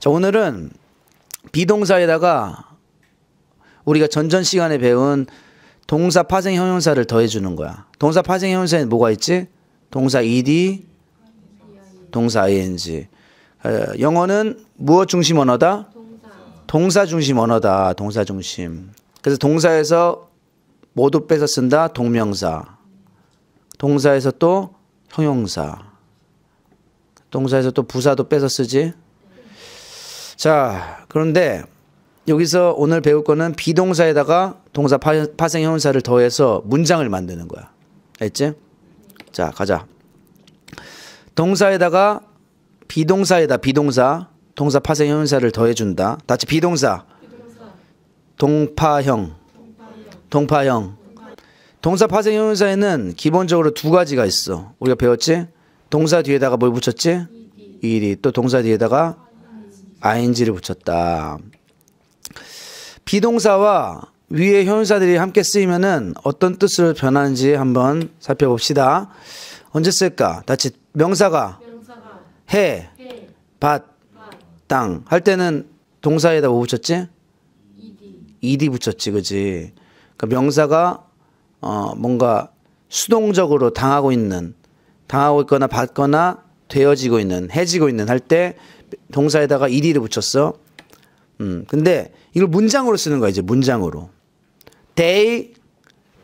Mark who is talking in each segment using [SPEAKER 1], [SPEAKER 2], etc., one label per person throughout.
[SPEAKER 1] 자, 오늘은 비동사에다가 우리가 전전 시간에 배운 동사 파생 형용사를 더해 주는 거야. 동사 파생 형용사에 뭐가 있지? 동사 ed, 동사 ing. 어, 영어는 무엇 중심 언어다? 동사 중심 언어다. 동사 중심. 그래서 동사에서 모두 빼서 쓴다. 동명사. 동사에서 또 형용사. 동사에서 또 부사도 빼서 쓰지. 자, 그런데 여기서 오늘 배울 거는 be동사에다가 동사 파, 파생 형용사를 더해서 문장을 만드는 거야. 알지? 자, 가자. 동사에다가 be동사에다 be동사 동사 파생 형용사를 더해 준다. 다시 be동사. 동파형. 동파형. 동사 파생 형용사에는 기본적으로 두 가지가 있어. 우리가 배웠지? 동사 뒤에다가 뭘 붙였지? 일이 또 동사 뒤에다가 ing를 붙였다. 비동사와 위의 형용사들이 함께 쓰이면은 어떤 뜻으로 변하는지 한번 살펴봅시다. 언제 쓸까? 다시 명사가 해, 밭, 땅 할 때는 동사에다 뭐 붙였지? ed 붙였지, 그지? 그러니까 명사가 어 뭔가 수동적으로 당하고 있는, 당하고 있거나 받거나 되어지고 있는, 해지고 있는 할 때 동사에다가 ed를 붙였어. 음, 근데 이걸 문장으로 쓰는 거야, 이제 문장으로. they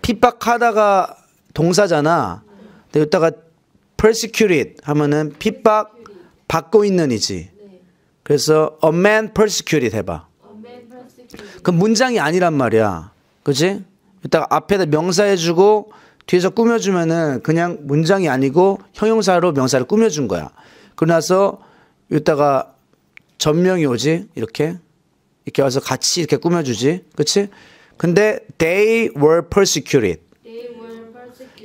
[SPEAKER 1] 핍박하다가 동사잖아. 근데 여기다가 persecuted 하면은 핍박 받고 있는이지. 그래서 a man persecuted 해봐. 그 문장이 아니란 말이야. 그지? 이따가 앞에다 명사 해주고 뒤에서 꾸며주면은 그냥 문장이 아니고 형용사로 명사를 꾸며준 거야. 그러나서 이따가 전명이 오지 이렇게 이렇게 와서 같이 이렇게 꾸며주지, 그렇지? 근데 they were persecuted.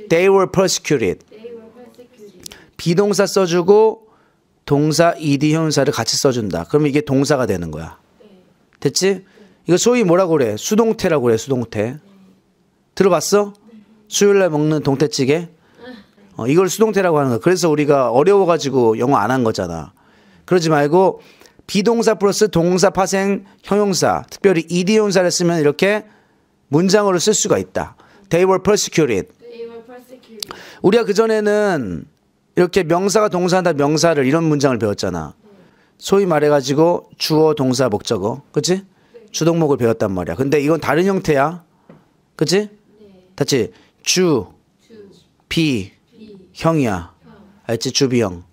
[SPEAKER 1] They were persecuted. 비동사 써주고 동사 ed 형용사를 같이 써준다. 그러면 이게 동사가 되는 거야. 됐지? 이거 소위 뭐라고 그래? 수동태라고 그래, 수동태. 들어봤어? 수요일날 먹는 동태찌개? 어, 이걸 수동태라고 하는 거야. 그래서 우리가 어려워가지고 영어 안 한 거잖아. 그러지 말고 비동사 플러스 동사 파생 형용사, 특별히 ed 형용사를 쓰면 이렇게 문장으로 쓸 수가 있다. They were persecuted. 우리가 그 전에는 이렇게 명사가 동사한다 명사를 이런 문장을 배웠잖아. 소위 말해가지고 주어 동사 목적어. 그치? 주동목을 배웠단 말이야. 근데 이건 다른 형태야. 그치? 다치 주, 비, 형이야. 알지? 주비형.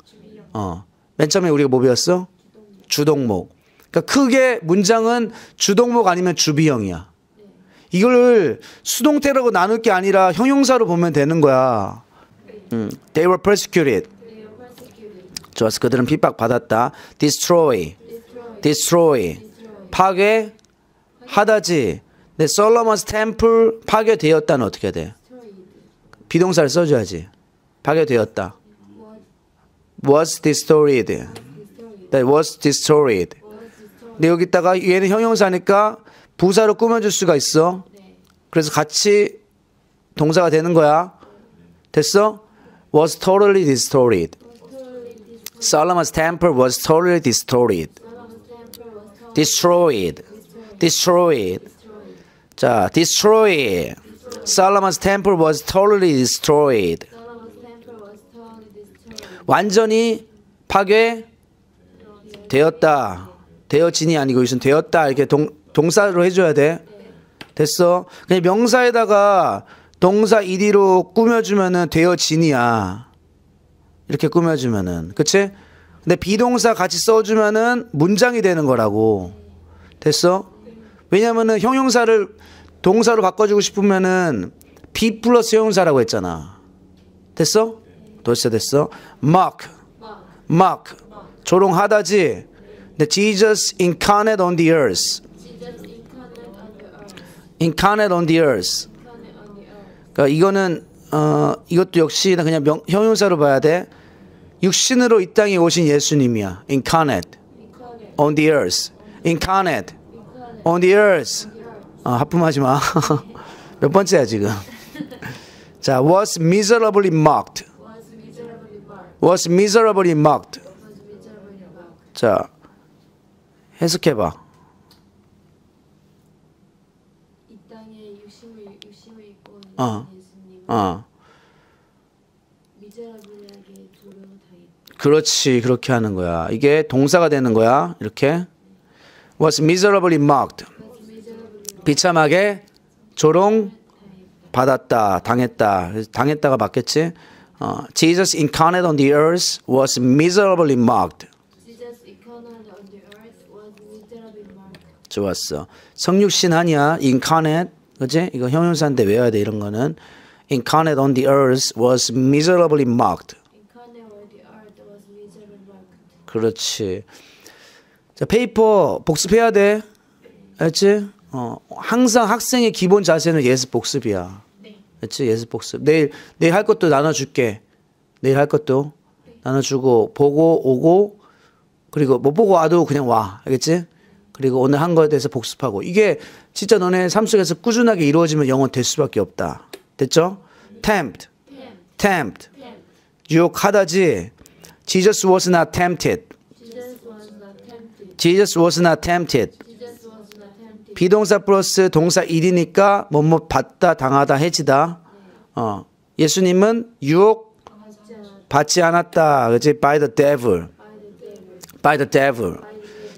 [SPEAKER 1] 어. 맨 처음에 우리가 뭐 배웠어? 주동목. 그러니까 크게 문장은 주동목 아니면 주비형이야. 이걸 수동태라고 나눌 게 아니라 형용사로 보면 되는 거야. 음. They were persecuted. 좋았어. 그들은 핍박받았다. Destroy. Destroy. 파괴 하다지. 근데 솔로몬스 템플 파괴되었다는 어떻게 돼? 비동사를 써줘야지. 파괴되었다. Was destroyed. That was destroyed. 근데 여기다가 얘는 형용사니까 부사로 꾸며줄 수가 있어. 그래서 같이 동사가 되는 거야. 됐어? Was totally destroyed. Solomon's temple was totally destroyed. Destroyed. Destroyed. 자, destroy. Solomon's temple was totally destroyed. 완전히 파괴 되었다. 되어진이 아니고 이것은 되었다. 이렇게 동, 동사로 해줘야 돼. 됐어. 그냥 명사에다가 동사 ed로 꾸며주면은 되어진이야. 이렇게 꾸며주면은. 그치? 근데 비동사 같이 써주면은 문장이 되는 거라고. 됐어? 왜냐면은 형용사를 동사로 바꿔주고 싶으면은 B 플러스 형용사라고 했잖아. 됐어? 됐어, 됐어. mock, mock. 조롱하다지. 근데 Jesus incarnate on the earth. incarnate on the earth. 그러니까 이거는 어 이것도 역시 그냥 명, 형용사로 봐야 돼. 육신으로 이 땅에 오신 예수님이야. incarnate on the earth. incarnate on the earth. 어, 하품하지 마. 몇 번째야 지금. 자, was miserably mocked. was miserably mocked. 자, 해석해봐.
[SPEAKER 2] 이 땅에 육신을 육신을 입고
[SPEAKER 1] 어.
[SPEAKER 2] 예수님은
[SPEAKER 1] 어.
[SPEAKER 2] 미제라블하게 두려움 당했다.
[SPEAKER 1] 그렇지. 그렇게 하는 거야. 이게 동사가 되는 거야. 이렇게. was miserably mocked. 비참하게 조롱 받았다. 당했다. 당했다가 맞겠지? 어, Jesus incarnate on the earth was miserably mocked.
[SPEAKER 2] Jesus incarnate on the earth was miserably marked.
[SPEAKER 1] 좋았어. 성육신 아니야. incarnate. 그지? 이거 형용사인데 외워야 돼. 이런 거는. incarnate on the earth was miserably mocked.
[SPEAKER 2] Incarnate on the earth was miserably marked.
[SPEAKER 1] 그렇지. 자, 페이퍼 복습해야 돼. 알지? 어, 항상 학생의 기본 자세는 예습 복습이야. 그렇지? 예습 복습. 내일 내일 할 것도 나눠 줄게. 내일 할 것도 나눠 주고 보고 오고 그리고 못 보고 와도 그냥 와. 알겠지? 그리고 오늘 한 거에 대해서 복습하고 이게 진짜 너네 삶 속에서 꾸준하게 이루어지면 영어 될 수밖에 없다. 됐죠? tempt. tempt. 유혹하다지. Jesus was not tempted.
[SPEAKER 2] Jesus was not tempted.
[SPEAKER 1] 비동사 플러스 동사 일이니까 뭐뭐 받다 당하다 해지다. 어. 예수님은 유혹.
[SPEAKER 2] 받지 않았다.
[SPEAKER 1] 그지? By the devil.
[SPEAKER 2] by the devil.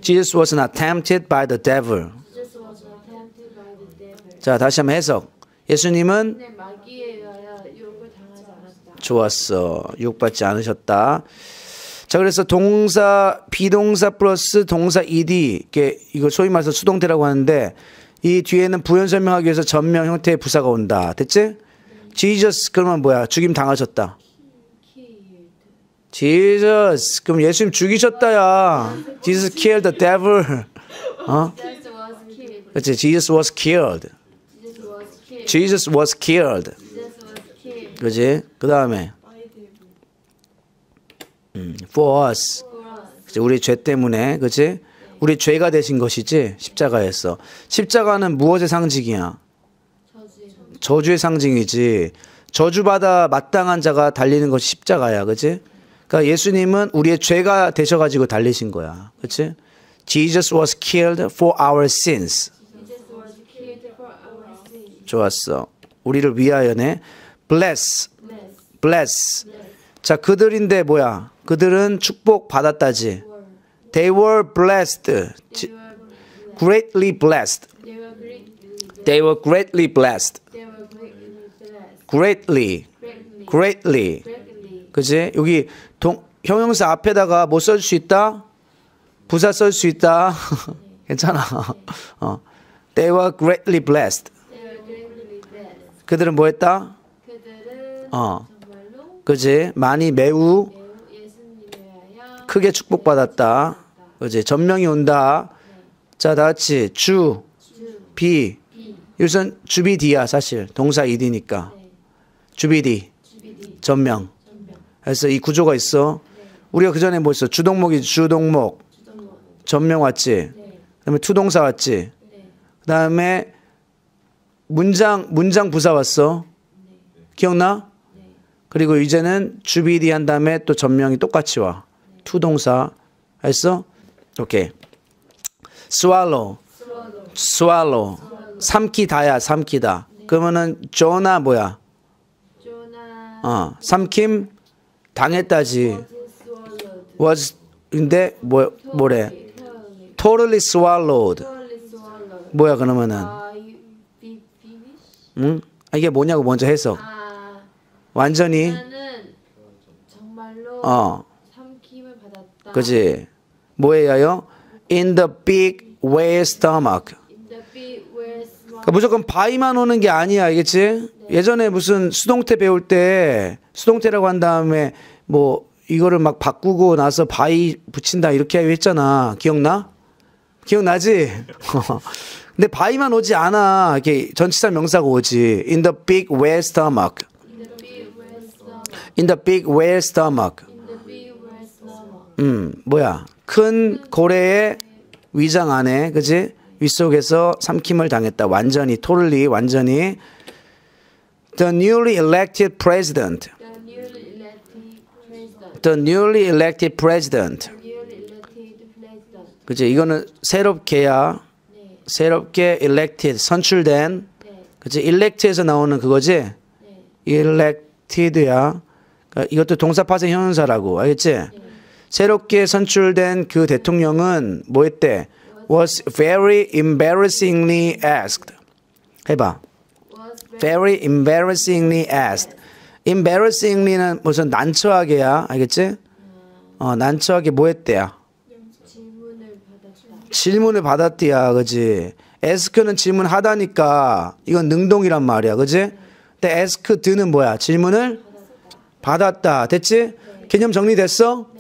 [SPEAKER 1] Jesus was not tempted by the devil. 자, 다시 한번 해석. 예수님은
[SPEAKER 2] 않았다.
[SPEAKER 1] 좋았어. 유혹받지 않으셨다. 자, 그래서 동사, 비동사 플러스 동사 ed, 이게 이거 소위 말해서 수동태라고 하는데 이 뒤에는 부연 설명하기 위해서 전명 형태의 부사가 온다. 됐지? Jesus 그러면 뭐야? 죽임 당하셨다. Jesus 그럼 예수님 죽이셨다야. Jesus killed the devil. 어? 그렇지? Jesus was killed.
[SPEAKER 2] Jesus was killed.
[SPEAKER 1] 그렇지? 그 다음에. 음, for us. 그치? 우리 죄 때문에, 그치? 우리 죄가 되신 것이지, 십자가에서. 십자가는 무엇의 상징이야? 저주의 상징이지. 저주받아 마땅한 자가 달리는 것이 십자가야, 그치? 그러니까 예수님은 우리의 죄가 되셔가지고 달리신 거야, 그치? Jesus was killed for our sins. 좋았어. 우리를 위하여네. bless,
[SPEAKER 2] Bless.
[SPEAKER 1] 자, 그들인데 뭐야? 그들은 축복 받았다지. They were blessed. greatly blessed.
[SPEAKER 2] They were greatly.
[SPEAKER 1] Blessed.
[SPEAKER 2] Greatly.
[SPEAKER 1] Greatly. 그지? 여기 동, 형용사 앞에다가 뭐 쓸 수 있다? 부사 쓸 수 있다. 괜찮아. 어. They were greatly blessed. 그들은 뭐 했다? 어. 그지? 많이 매우 크게 축복받았다. 그지? 전명이 온다. 자, 다 같이 주,
[SPEAKER 2] 주,
[SPEAKER 1] 비.
[SPEAKER 2] 비,
[SPEAKER 1] 이것은 주비디야, 사실. 동사 이디니까.
[SPEAKER 2] 네,
[SPEAKER 1] 주비디, 전명. 그래서 이 구조가 있어. 우리가 그 전에 뭐 있어? 주동목이 주동목,
[SPEAKER 2] 주동목,
[SPEAKER 1] 전명 왔지.
[SPEAKER 2] 네,
[SPEAKER 1] 그다음에 투동사 왔지.
[SPEAKER 2] 네,
[SPEAKER 1] 그다음에 문장 문장 부사 왔어. 기억나?
[SPEAKER 2] 네,
[SPEAKER 1] 그리고 이제는 주비디 한 다음에 또 전명이 똑같이 와. 투동사 했어? 오케이. swallow,
[SPEAKER 2] swallow.
[SPEAKER 1] 삼키다야, 삼키다. 그러면은 조나 뭐야?
[SPEAKER 2] 조나,
[SPEAKER 1] 어, 삼킴 당했다지.
[SPEAKER 2] was
[SPEAKER 1] 근데 뭐 뭐래?
[SPEAKER 2] totally,
[SPEAKER 1] swallowed. 뭐야 그러면은? 응? 아, 이게 뭐냐고 먼저 해석.
[SPEAKER 2] 아,
[SPEAKER 1] 완전히 어. 그지? 뭐예요? In the big whale stomach.
[SPEAKER 2] In the big whale's stomach
[SPEAKER 1] 그러니까 무조건 by만 오는 게 아니야, 알겠지? 예전에 무슨 수동태 배울 때 수동태라고 한 다음에 뭐 이거를 막 바꾸고 나서 by 붙인다 이렇게 했잖아. 기억나? 기억나지? 근데 by만 오지 않아. 이렇게 전치사 명사가 오지. In the big whale stomach.
[SPEAKER 2] in the big
[SPEAKER 1] whale stomach. 음, 뭐야? 큰 고래의 위장 안에, 그지? 윗속에서 삼킴을 당했다. 완전히, totally, 완전히. The newly elected president.
[SPEAKER 2] the newly elected president
[SPEAKER 1] 그치? 이거는 새롭게야.
[SPEAKER 2] 네.
[SPEAKER 1] 새롭게 elected, 선출된.
[SPEAKER 2] 네.
[SPEAKER 1] 그치? elect에서 나오는 그거지?
[SPEAKER 2] 네.
[SPEAKER 1] elected야. 그러니까 이것도 동사 파생 형용사라고. 알겠지? 새롭게 선출된 그 대통령은 뭐 했대? Was very embarrassingly asked. 해봐. Very embarrassingly asked. embarrassingly는 무슨 난처하게야. 알겠지? 어, 난처하게 뭐 했대야?
[SPEAKER 2] 질문을
[SPEAKER 1] 받았디야. 그지? ask는 질문하다니까 이건 능동이란 말이야. 그지? 근데 ask 드는 뭐야? 질문을 받았다. 됐지? 개념 정리됐어?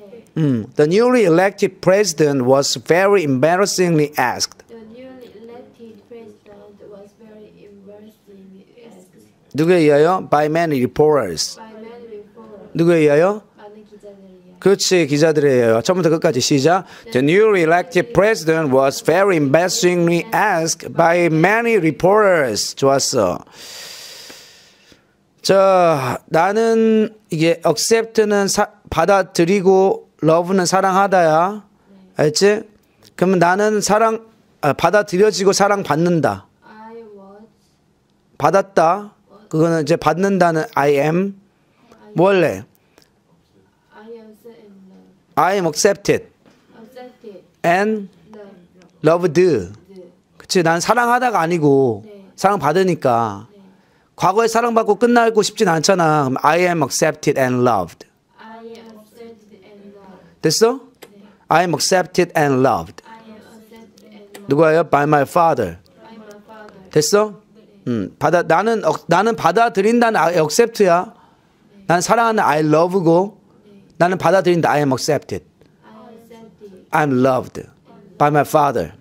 [SPEAKER 1] 음. The newly elected president was very embarrassingly asked.
[SPEAKER 2] The newly elected president was very embarrassingly asked
[SPEAKER 1] 누구에 의하여? By many reporters.
[SPEAKER 2] by many reporters.
[SPEAKER 1] 누구에 의하여?
[SPEAKER 2] 많은 기자들이야.
[SPEAKER 1] 그렇지 기자들에 의하여 처음부터 끝까지 시작 The newly elected president was very embarrassingly asked by many reporters 좋았어 자 나는 이게 accept는 사, 받아들이고 love는 사랑하다야. 알지? 그러면 나는 사랑 아, 받아들여지고 사랑 받는다.
[SPEAKER 2] I was.
[SPEAKER 1] 받았다. 그거는 이제 받는다는 I am. 뭐 할래?
[SPEAKER 2] I am
[SPEAKER 1] accepted. And
[SPEAKER 2] love.
[SPEAKER 1] loved. 그치? 난 사랑하다가 아니고
[SPEAKER 2] 네.
[SPEAKER 1] 사랑 받으니까. 과거에 사랑받고 끝나고 싶진 않잖아. 그럼 I am accepted and loved
[SPEAKER 2] I am accepted and loved.
[SPEAKER 1] 됐어? I am accepted and loved
[SPEAKER 2] accepted and loved
[SPEAKER 1] 누가요? by my father
[SPEAKER 2] by my father.
[SPEAKER 1] 됐어? 음, 받아 나는 어, 나는 받아들인다는 I accept야 나는 사랑하는 I love고 나는 받아들인다 I am accepted
[SPEAKER 2] I am accepted
[SPEAKER 1] I'm loved by my father.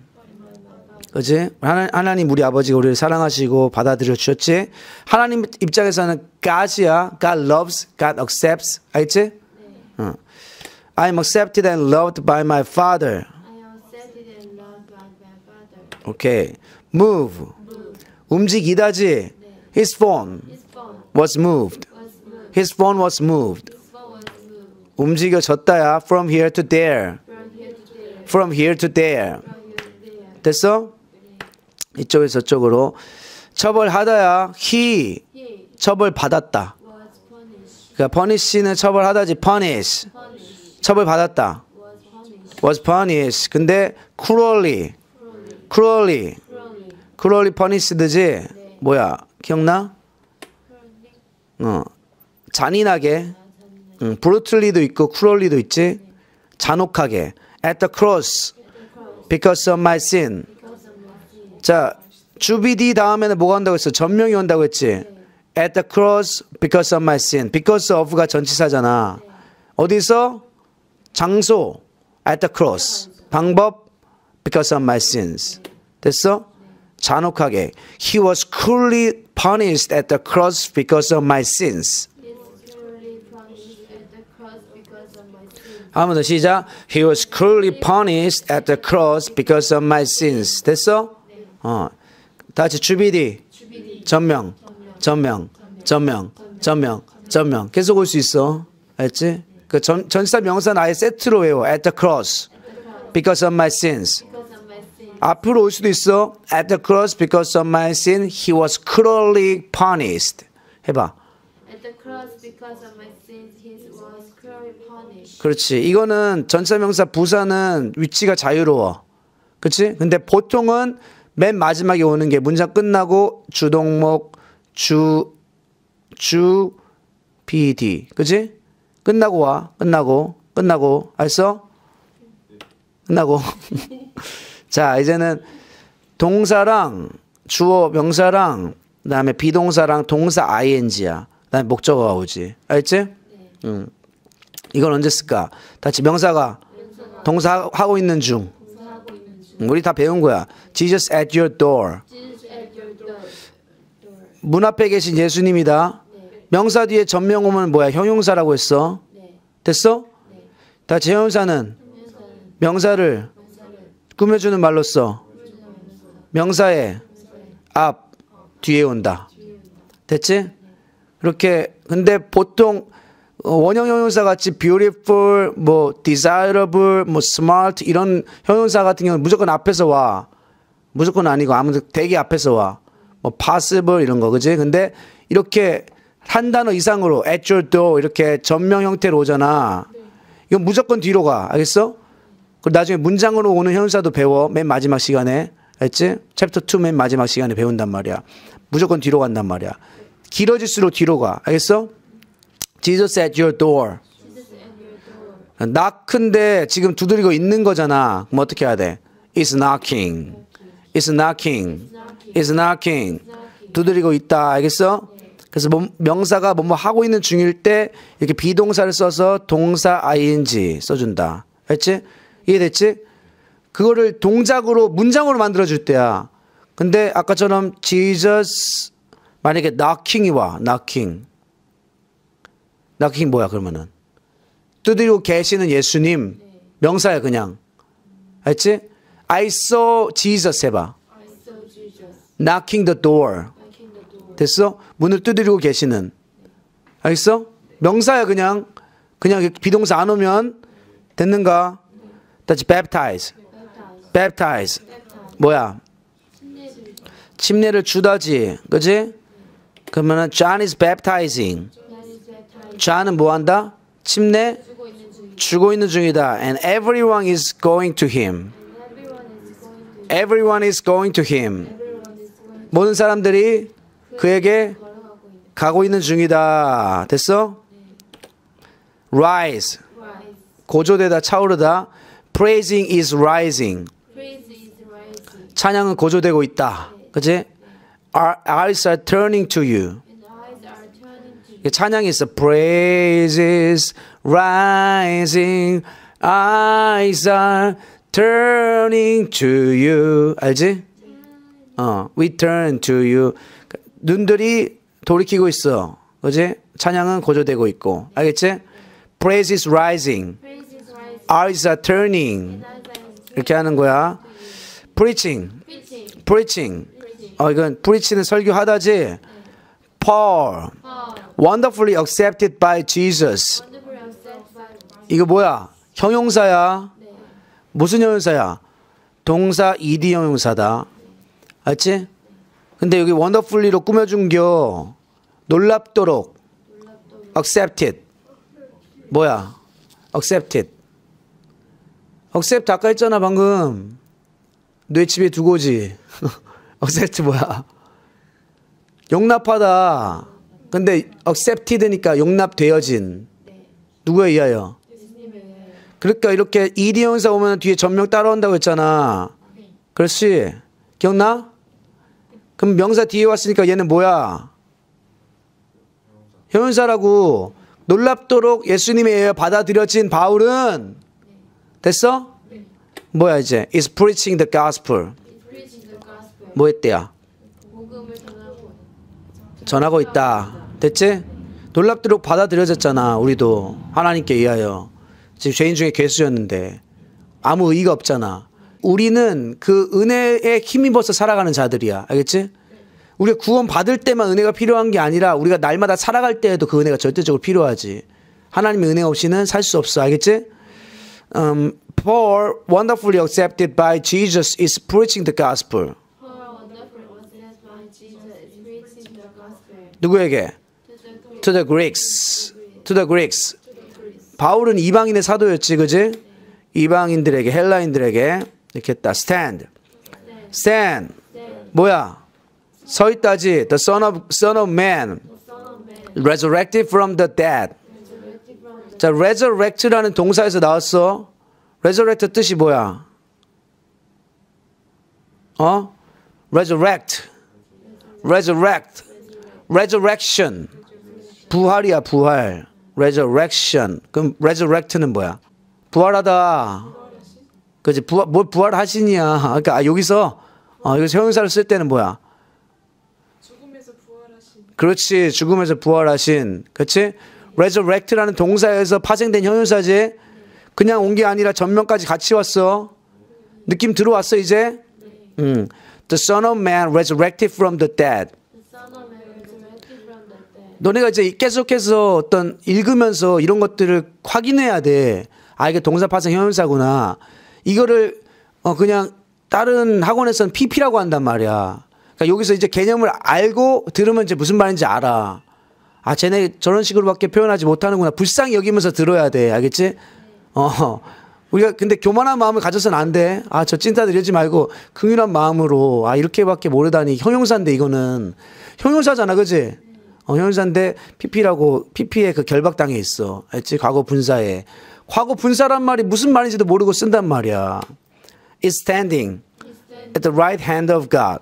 [SPEAKER 1] 그지? 하나, 하나님 우리 아버지가 우리를 사랑하시고 받아들여 주셨지? 하나님 입장에서는 God이야. God loves, God accepts. 알겠지? 응. I'm
[SPEAKER 2] I am accepted and loved by my father.
[SPEAKER 1] 오케이. Move. 움직이다지. His phone
[SPEAKER 2] His phone
[SPEAKER 1] was moved.
[SPEAKER 2] was moved.
[SPEAKER 1] His phone was moved. 움직여졌다야. From here to there.
[SPEAKER 2] from here to there.
[SPEAKER 1] 됐어? 이쪽에서 저쪽으로 처벌하다야 he
[SPEAKER 2] He
[SPEAKER 1] 처벌받았다.
[SPEAKER 2] was punished.
[SPEAKER 1] 그러니까 punish는 처벌하다지 punish
[SPEAKER 2] Punished
[SPEAKER 1] 처벌받았다.
[SPEAKER 2] was punished.
[SPEAKER 1] 근데 cruelly
[SPEAKER 2] Cruelly.
[SPEAKER 1] cruelly punished지 뭐야 기억나? 어 잔인하게 응, brutally도 있고 cruelly도 있지 잔혹하게 at the cross Because of my sin. 자, 주비디 다음에는 뭐가 온다고 했어? 전명이 온다고 했지? At the cross because of my sin. Because of가 전치사잖아. 어디서? 장소. At the cross. 방법. Because of my sins. 됐어? 잔혹하게. He was cruelly punished at the cross because of my sins.
[SPEAKER 2] He was cruelly punished at the cross because of my sin.
[SPEAKER 1] 한 번 더 시작. He was cruelly punished at the cross because of my sins. 됐어? 어. 다시 주비디. 전명. 전명. 전명. 전명. 전명. 계속 올 수 있어. 알지? 그 전, 전사 명사는 아예 세트로 외워. At the cross. Because of my sins.
[SPEAKER 2] Because of my sin.
[SPEAKER 1] 앞으로 올 수도 있어. At the cross because of my sin, he was cruelly punished. 해봐.
[SPEAKER 2] At the cross because of my sins, he was cruelly punished.
[SPEAKER 1] 그렇지. 이거는 전사명사 부사는 위치가 자유로워. 그렇지? 근데 보통은 맨 마지막에 오는 게 문장 끝나고 주동목 주 주 bd. 그렇지? 끝나고 와. 끝나고 끝나고 알았어? 끝나고. 자, 이제는 동사랑 주어 명사랑 그다음에 비동사랑 동사 ing야. 그다음에 목적어가 오지. 알겠지? 응. 이건 언제 쓸까? 다시 명사가 동사 하고 있는 중.
[SPEAKER 2] 공사하고 있는 중.
[SPEAKER 1] 응, 우리 다 배운 거야. Jesus at your door.
[SPEAKER 2] At your door.
[SPEAKER 1] 문 앞에 계신 예수님이다.
[SPEAKER 2] 네.
[SPEAKER 1] 명사 뒤에 전명 오면 뭐야? 형용사라고 했어.
[SPEAKER 2] 네.
[SPEAKER 1] 됐어?
[SPEAKER 2] 네.
[SPEAKER 1] 다 재형사는
[SPEAKER 2] 명사는
[SPEAKER 1] 명사를 꾸며주는 말로 써. 명사의 앞 뒤에 온다. 됐지? 그렇게 근데 보통 어, 원형 형용사 같이 beautiful, 뭐 desirable, 뭐 smart 이런 형용사 같은 경우는 무조건 앞에서 와. 무조건 아니고 아무튼 되게 앞에서 와. 뭐 possible 이런 거 그지? 근데 이렇게 한 단어 이상으로 at your door 이렇게 전명 형태로 오잖아. 이건 무조건 뒤로 가. 알겠어? 그리고 나중에 문장으로 오는 형용사도 배워. 맨 마지막 시간에. 알지? 챕터 2 맨 마지막 시간에 배운단 말이야. 무조건 뒤로 간단 말이야. 길어질수록 뒤로 가. 알겠어? Jesus at your door.
[SPEAKER 2] Door.
[SPEAKER 1] knock인데 지금 두드리고 있는 거잖아. 그럼 어떻게 해야 돼? It's knocking. It's knocking. It's knocking. 두드리고 있다. 알겠어? 그래서 뭐- 명사가 뭐뭐 하고 있는 중일 때 이렇게 비동사를 써서 동사 ing 써준다. 알지? 이해됐지? 그거를 동작으로 문장으로 만들어 줄 때야. 근데 아까처럼 Jesus 만약에 knocking이 와. knocking. knocking 뭐야 그러면은? 두드리고 계시는 예수님 명사야 그냥. 알지? I saw Jesus 해봐.
[SPEAKER 2] I saw Jesus
[SPEAKER 1] knocking the door. 됐어? 문을 두드리고 계시는. 알겠어? 명사야 그냥. 그냥 비동사 안 오면 됐는가? 다시 baptize. Baptize. 뭐야?
[SPEAKER 2] 침례를
[SPEAKER 1] 주다지. 그지? 그러면은 John is baptizing. John은 뭐 한다? 침례
[SPEAKER 2] 주고 있는
[SPEAKER 1] 중이다. And everyone is going to him.
[SPEAKER 2] Everyone is going to
[SPEAKER 1] him. 모든 사람들이 그에게
[SPEAKER 2] 있는.
[SPEAKER 1] 가고 있는 중이다. 됐어? Rise. 고조되다 차오르다. Praising is rising. 찬양은 고조되고 있다. 그지? Our eyes are turning to you. 찬양이 있어. Praise is rising. Eyes are turning to you. 알지? 어, we turn to you. 눈들이 돌이키고 있어. 그지? 찬양은 고조되고 있고. 알겠지? Praise is rising. Eyes are turning. 이렇게 하는 거야. Preaching.
[SPEAKER 2] preaching.
[SPEAKER 1] 어, 이건 preach는 설교하다지. Paul. Wonderfully accepted by Jesus. 이거 뭐야? 형용사야.
[SPEAKER 2] 네.
[SPEAKER 1] 무슨 형용사야? 동사 ed 형용사다. 알지? 근데 여기 wonderfully로 꾸며준겨. 놀랍도록. accepted. 뭐야? accepted. accept 아까 했잖아 방금. 뇌 집에 두고지. accept 뭐야? 용납하다. 근데 accepted니까 용납되어진. 누구에 의하여? 그러니까 이렇게 ed 형사 오면 뒤에 전명 따라온다고 했잖아. 그렇지? 기억나? 그럼 명사 뒤에 왔으니까 얘는 뭐야? 형용사라고 놀랍도록 예수님에 의해 받아들여진 바울은 됐어? 뭐야 이제? is preaching the gospel. 뭐 했대야?
[SPEAKER 2] 전하고
[SPEAKER 1] 있다. 됐지? 놀랍도록 받아들여졌잖아. 우리도 하나님께 의하여. 지금 죄인 중에 괴수였는데 아무 의의가 없잖아. 우리는 그 은혜에 힘입어서 살아가는 자들이야. 알겠지? 우리가 구원 받을 때만 은혜가 필요한 게 아니라 우리가 날마다 살아갈 때에도 그 은혜가 절대적으로 필요하지. 하나님의 은혜 없이는 살 수 없어. 알겠지? Um, Paul, wonderfully accepted by Jesus, is preaching the gospel. 누구에게?
[SPEAKER 2] To
[SPEAKER 1] the
[SPEAKER 2] Greeks.
[SPEAKER 1] To the Greeks. 바울은 이방인의 사도였지, 그지? 이방인들에게, 헬라인들에게 이렇게 했다. Stand. Stand. 뭐야? 서 있다지. The Son of Son of Man, resurrected from the dead. 자, resurrect라는 동사에서 나왔어. resurrect 뜻이 뭐야? 어? resurrect. resurrect. resurrection. 부활이야, 부활. resurrection. 그럼 resurrect는 뭐야? 부활하다. 그지? 부활, 뭘 부활하신이야. 그러니까 아, 여기서 어, 여기서 형용사를 쓸 때는 뭐야?
[SPEAKER 3] 죽음에서 부활하신
[SPEAKER 1] 그렇지. 죽음에서 부활하신. 그렇지? resurrect라는 동사에서 파생된 형용사지. 그냥 온 게 아니라 전면까지 같이 왔어. 느낌 들어왔어, 이제? 음. The dead.
[SPEAKER 2] The Son of Man resurrected from the dead.
[SPEAKER 1] 너네가 이제 계속해서 어떤 읽으면서 이런 것들을 확인해야 돼. 아, 이게 동사 파생 형용사구나. 이거를 어 그냥 다른 학원에서는 PP라고 한단 말이야. 그러니까 여기서 이제 개념을 알고 들으면 이제 무슨 말인지 알아. 아, 쟤네 저런 식으로밖에 표현하지 못하는구나. 불쌍히 여기면서 들어야 돼. 알겠지? 어. 우리가 근데 교만한 마음을 가져서는 안 돼. 아, 저 찐따들 이러지 말고 긍휼한 마음으로 아, 이렇게밖에 모르다니 형용사인데 이거는 형용사잖아. 그지? 어, 형용사인데 PP라고 PP에 그 결박당해 있어. 알지? 과거 분사에. 과거 분사란 말이 무슨 말인지도 모르고 쓴단 말이야. Is standing at the right hand of God.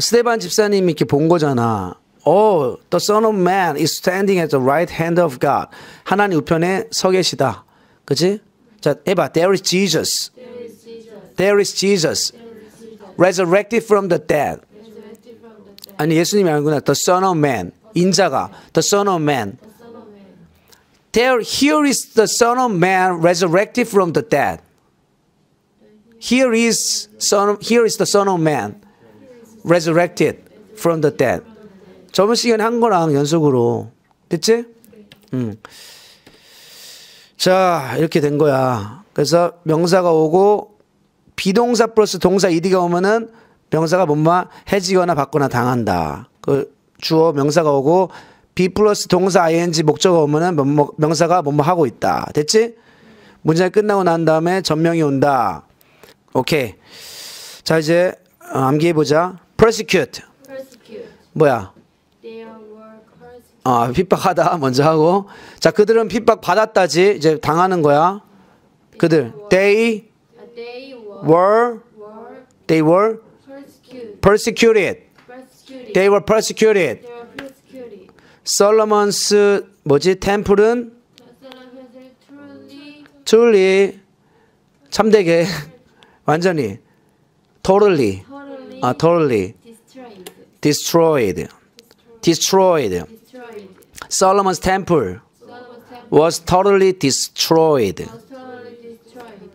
[SPEAKER 1] 스테반 집사님이 이렇게 본 거잖아. Oh, the Son of Man is standing at the right hand of God. 하나님 우편에 서 계시다. 그지? 자, 해봐. There is Jesus.
[SPEAKER 2] There is Jesus.
[SPEAKER 1] Resurrected from the dead. 아니, 예수님이 아니구나. The Son of Man. 인자가. The Son of Man.
[SPEAKER 2] The Son of Man.
[SPEAKER 1] There, here is the Son of Man resurrected from the dead. Here is son of, here is the Son of Man resurrected from the dead. 저번 시간에 한 거랑 연속으로 됐지? 음. 자 이렇게 된 거야. 그래서 명사가 오고 비동사 플러스 동사 이디가 오면은 명사가 뭔마 해지거나 받거나 당한다. 그 주어 명사가 오고 B 플러스 동사 ing 목적어 오면은 뭐- 뭐- 명사가 뭐뭐 하고 있다. 됐지? 문장이 끝나고 난 다음에 전명이 온다. 오케이. 자 이제 어, 암기해 보자. persecute
[SPEAKER 2] Persecute.
[SPEAKER 1] 뭐야? 아 핍박하다 먼저 하고 자 그들은 핍박 받았다지 이제 당하는 거야. 그들 they
[SPEAKER 2] were,
[SPEAKER 1] they were.
[SPEAKER 2] Persecuted.
[SPEAKER 1] They were persecuted. 솔로몬스 뭐지 템플은
[SPEAKER 2] truly
[SPEAKER 1] truly 참되게 완전히 totally 아 totally
[SPEAKER 2] destroyed.
[SPEAKER 1] destroyed. Solomon's temple was totally destroyed.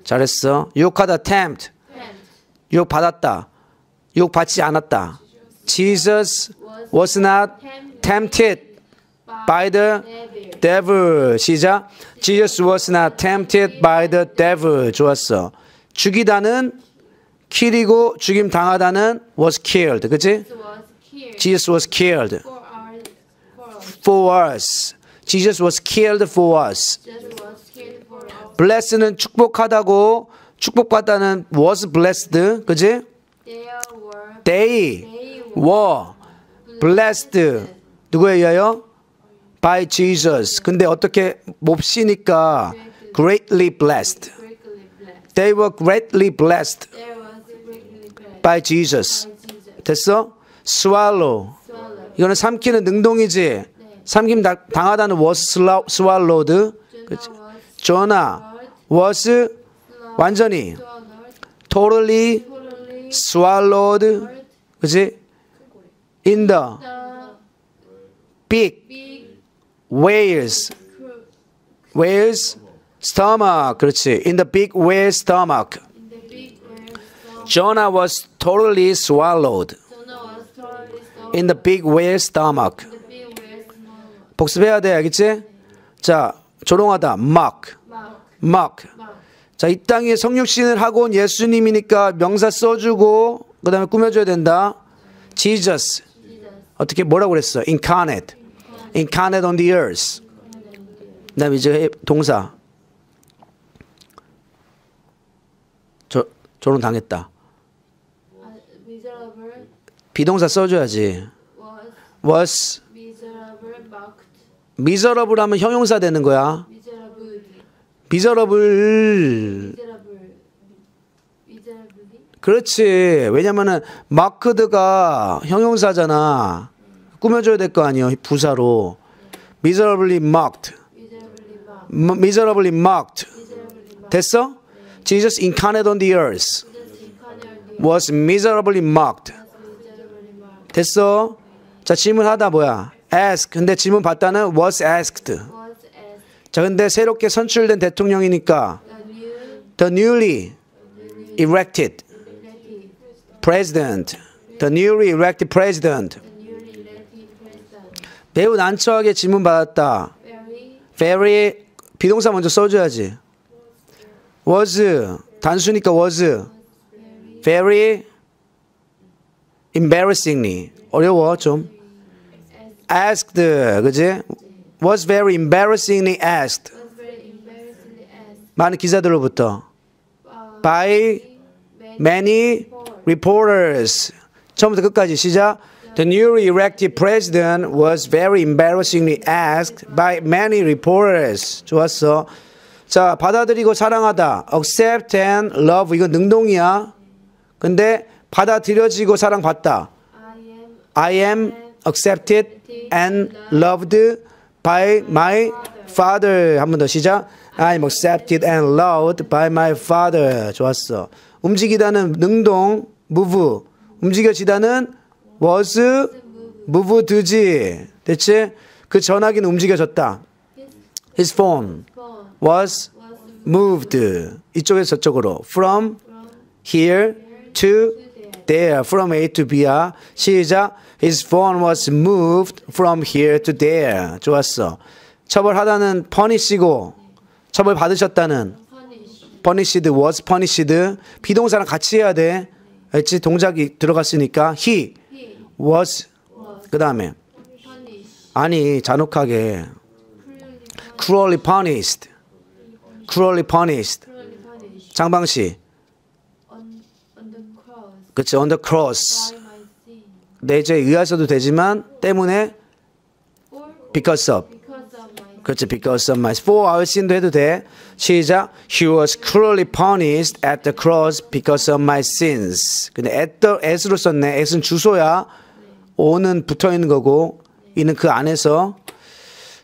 [SPEAKER 1] 잘했어 유혹하다 tempt
[SPEAKER 2] And
[SPEAKER 1] 유혹 받았다 유혹 받지 않았다 Jesus was not tempted by the
[SPEAKER 2] devil.
[SPEAKER 1] 시작 Jesus was not tempted by the devil 좋았어 죽이다는 kill이고 죽임 당하다는 was killed 그치?
[SPEAKER 2] Jesus was killed for us.
[SPEAKER 1] Jesus was killed for us bless는 축복하다고 축복받다는 was blessed 그치?
[SPEAKER 2] They were
[SPEAKER 1] blessed 누구에 의하여? By Jesus 근데 어떻게 몹시니까 greatly blessed they were greatly blessed by Jesus. 됐어? swallow. 이거는 삼키는 능동이지 삼김 다- 당하다는 was swallowed 그치?
[SPEAKER 2] Jonah was
[SPEAKER 1] 완전히 totally swallowed 그치? in the big whales whales stomach 그렇지 in the big whale stomach. Jonah was totally swallowed in the big whale stomach. 복습해야 돼 알겠지? 자 조롱하다 mock mock. 자 이 땅에 성육신을 하고 온 예수님이니까 명사 써주고 그 다음에 꾸며줘야 된다 Jesus. 어떻게 뭐라고 그랬어 incarnate incarnate on the earth 그 다음에 이제 해- 동사 저, 조롱 당했다
[SPEAKER 2] Uh,
[SPEAKER 1] 비동사 써줘야지
[SPEAKER 2] was miserable
[SPEAKER 1] 하면 형용사 되는 거야
[SPEAKER 2] miserable
[SPEAKER 1] 그렇지 왜냐면은 마크드가 형용사잖아 꾸며줘야 될 거 아니에요 부사로 miserably mocked
[SPEAKER 2] miserably
[SPEAKER 1] mocked 됐어? Jesus incarnate on the earth was miserably mocked 됐어? 자 질문하다 뭐야? ask 근데 질문 받다는 was asked 자 근데 새롭게 선출된 대통령이니까
[SPEAKER 2] the new
[SPEAKER 1] the newly elected president the newly elected president
[SPEAKER 2] the newly elected president
[SPEAKER 1] 매우 난처하게 질문 받았다.
[SPEAKER 2] very
[SPEAKER 1] very 비동사 먼저 써줘야지. was 단수니까 was very embarrassingly 어려워 좀. asked 그지? was very embarrassingly asked 많은 기자들로부터
[SPEAKER 2] uh,
[SPEAKER 1] by many reporters 처음부터 끝까지 시작. The newly elected president was very embarrassingly asked by many reporters. 좋았어. 자, 받아들이고 사랑하다. accept and love 이건 능동이야. 근데 받아들여지고 사랑받다.
[SPEAKER 2] I am
[SPEAKER 1] accepted and loved by my father. 한 번 더 시작. I am accepted and loved by my father. 좋았어. 움직이다는 능동, move. 움직여지다는 was, moved지. 됐지? 그 전화기는 움직여졌다. His phone was moved. 이쪽에서 저쪽으로. From here to there. From A to B야. 시작. His phone was moved from here to there. 좋았어. 처벌하다는 punish고 처벌 받으셨다는
[SPEAKER 2] punish
[SPEAKER 1] punished was punished. 비동사랑 같이 해야 돼. 알지? 동작이 들어갔으니까 he was 그 다음에 아니 잔혹하게
[SPEAKER 2] cruelly punished
[SPEAKER 1] cruelly punished
[SPEAKER 2] the cross
[SPEAKER 1] 그치 on the cross
[SPEAKER 2] sin
[SPEAKER 1] 내죄에 의해서도 되지만 때문에 because of 그렇지 because of my for our sin도 해도 돼 시작 he was cruelly punished at the cross because of my sins 근데 at the at으로 썼네 at은 주소야 o는 붙어 있는 거고 이는 그 안에서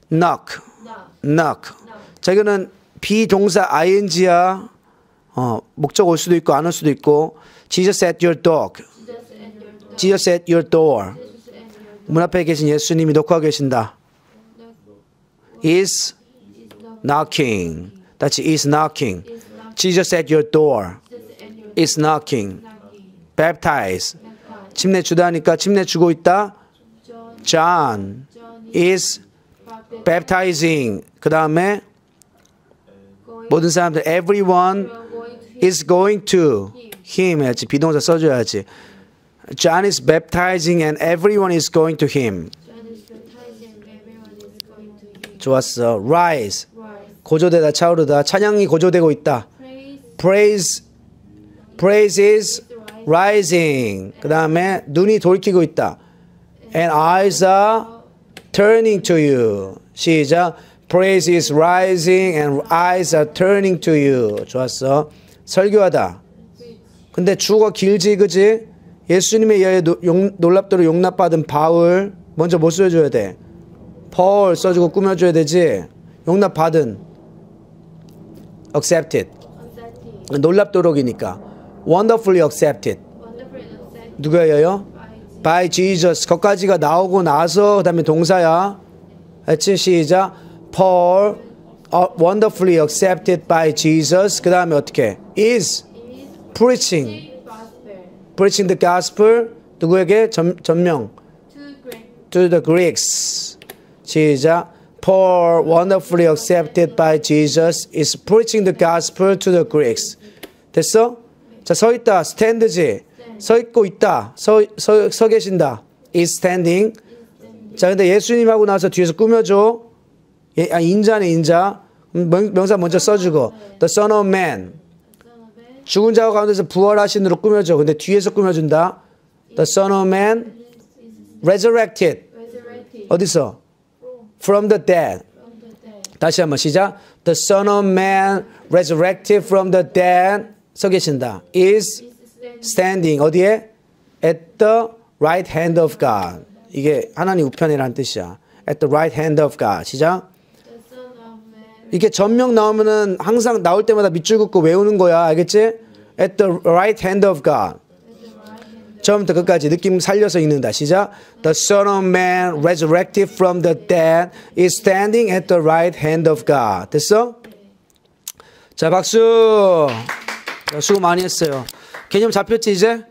[SPEAKER 1] knock knock 자 이거는 비동사 ing야 어, 목적 올 수도 있고 안 올 수도 있고 Jesus at your door Jesus at your door 문 앞에 계신 예수님이 녹화하고 계신다 is knocking. That's is knocking. Jesus at your door is knocking Baptize. 침례 주다니까 침례 주고 있다.
[SPEAKER 2] John
[SPEAKER 1] is baptizing. 그 다음에 모든 사람들 everyone is going to him 해야지 비동사 써줘야지. John is baptizing and everyone is going to him. 좋았어. Rise. 고조되다 차오르다. 찬양이 고조되고 있다.
[SPEAKER 2] Praise.
[SPEAKER 1] Praise is rising. 그 다음에 눈이 돌이키고 있다. And eyes are turning to you. 시작. Praise is rising and eyes are turning to you. 좋았어. 설교하다. 근데 주어가 길지, 그지? 노- 용- 놀랍도록 용납받은 바울. 먼저 뭐 써줘야 돼? 펄 써주고 꾸며줘야 되지? 용납받은. accepted. 놀랍도록이니까. Wonderfully accepted. 누구예요?
[SPEAKER 2] by
[SPEAKER 1] Jesus. 거까지가 나오고 나서 그다음에 동사야. 했지 시작. Paul uh, wonderfully accepted by Jesus. 그다음에 어떻게? is preaching. preaching the gospel 누구에게 전, 전명
[SPEAKER 2] to
[SPEAKER 1] the Greeks. 시작. Paul wonderfully accepted by Jesus is preaching the gospel to the Greeks. 됐어? 자, 서 있다. stand지. 서 있고 있다. 서, 서, 서 계신다. is standing. 자, 근데 예수님하고 나서 뒤에서 꾸며줘. 예, 아, 인자네, 인자. 음, 명, 명사 먼저 써주고. The Son of Man. 죽은 자 가운데서 부활하신 으로 꾸며줘. 근데 뒤에서 꾸며준다. The Son of Man resurrected. 어디서? From the dead 다시 한번 시작. The Son of Man resurrected from the dead. 서 계신다. Is
[SPEAKER 2] standing.
[SPEAKER 1] 어디에? At the right hand of God. 이게 하나님 우편이라는 뜻이야. At the right hand of God. 시작. 이게 전명 나오면은 항상 나올 때마다 밑줄 긋고 외우는 거야. 알겠지? At the right hand of God. 처음부터 끝까지 느낌 살려서 읽는다. 시작. The Son of Man resurrected from the dead is standing at the right hand of God. 됐어? 자, 박수. 자, 수고 많이 했어요. 개념 잡혔지, 이제?